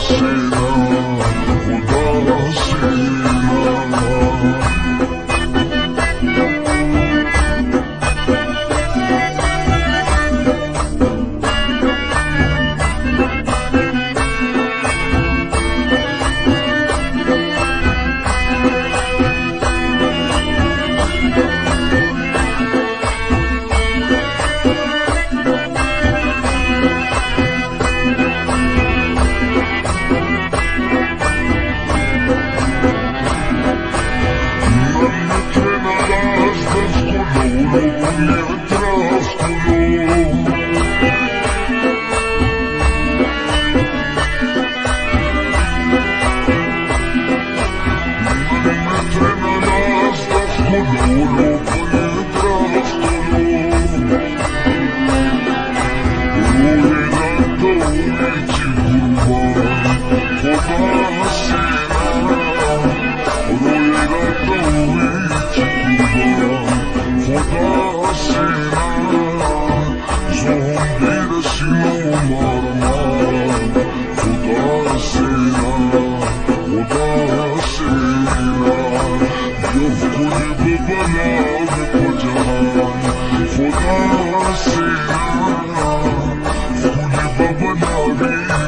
See.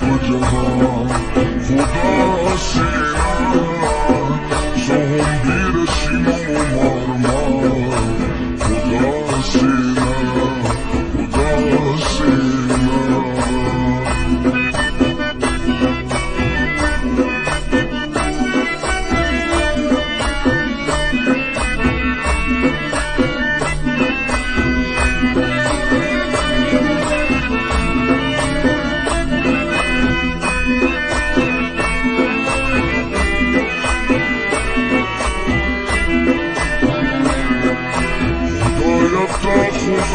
کجا خدا شیر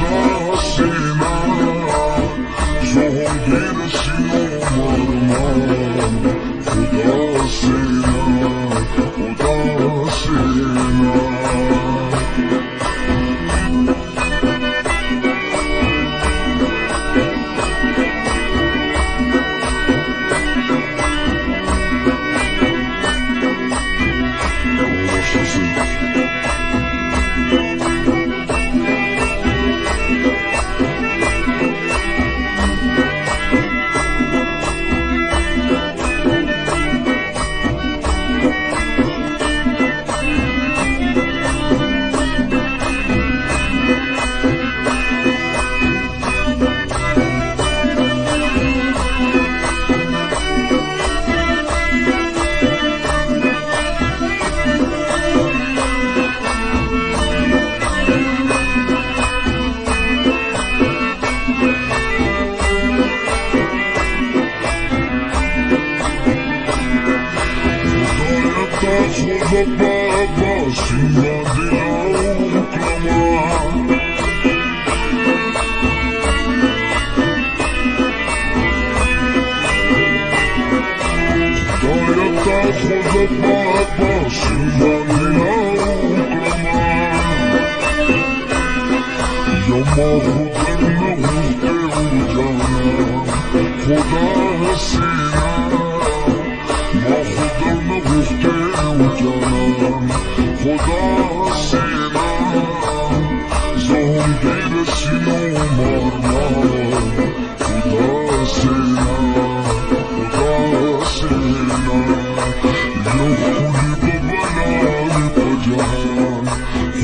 daha Sena Zohum gelsin umarman Huda get bad, bad. She